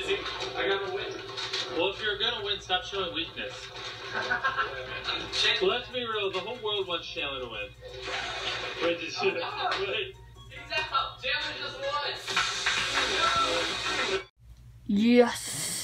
busy. I gotta win. Well, if you're gonna win, stop showing weakness. well, let's be real. The whole world wants Chandler to win. Yes.